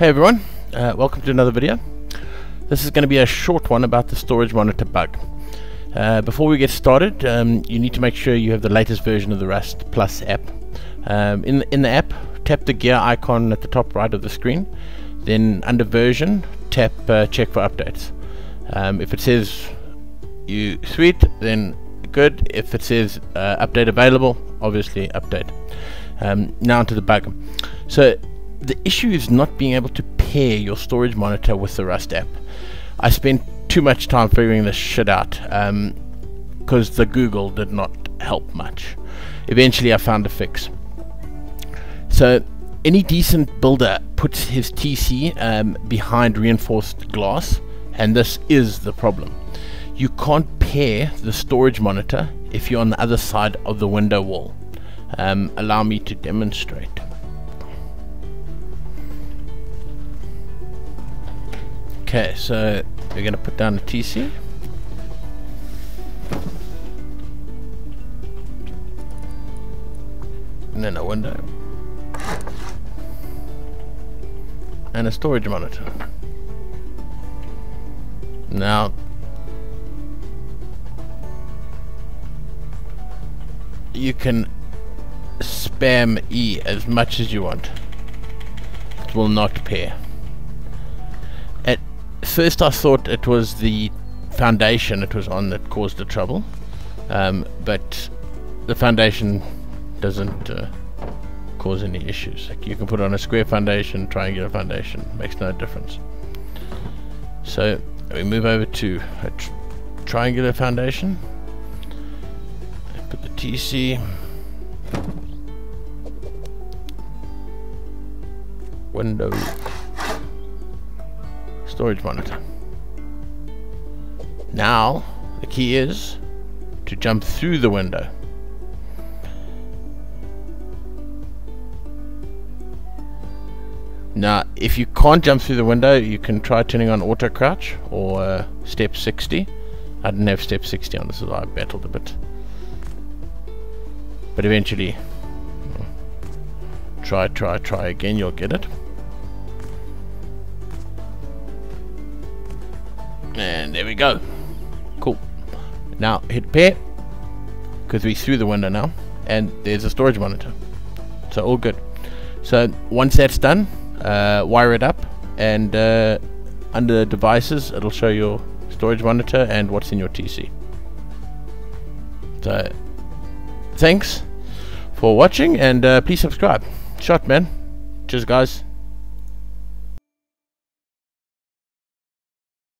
Hey everyone, uh, welcome to another video. This is going to be a short one about the storage monitor bug. Uh, before we get started, um, you need to make sure you have the latest version of the Rust Plus app. Um, in, the, in the app, tap the gear icon at the top right of the screen. Then under version, tap uh, check for updates. Um, if it says you sweet, then good. If it says uh, update available, obviously update. Um, now to the bug. So the issue is not being able to pair your storage monitor with the Rust app. I spent too much time figuring this shit out because um, the Google did not help much. Eventually, I found a fix. So, any decent builder puts his TC um, behind reinforced glass, and this is the problem. You can't pair the storage monitor if you're on the other side of the window wall. Um, allow me to demonstrate. Okay, so we're going to put down the TC. And then a window. And a storage monitor. Now, you can spam E as much as you want. It will not pair first I thought it was the foundation it was on that caused the trouble, um, but the foundation doesn't uh, cause any issues. Like you can put on a square foundation, triangular foundation, makes no difference. So we move over to a tr triangular foundation. Put the TC. Window storage monitor. Now, the key is to jump through the window. Now, if you can't jump through the window, you can try turning on auto crouch or uh, step 60. I didn't have step 60 on this, so I battled a bit. But eventually, try, try, try again, you'll get it. And there we go. Cool. Now hit pair because we through the window now, and there's a storage monitor. So all good. So once that's done, uh, wire it up, and uh, under devices, it'll show your storage monitor and what's in your TC. So thanks for watching, and uh, please subscribe. Shot man. Cheers, guys.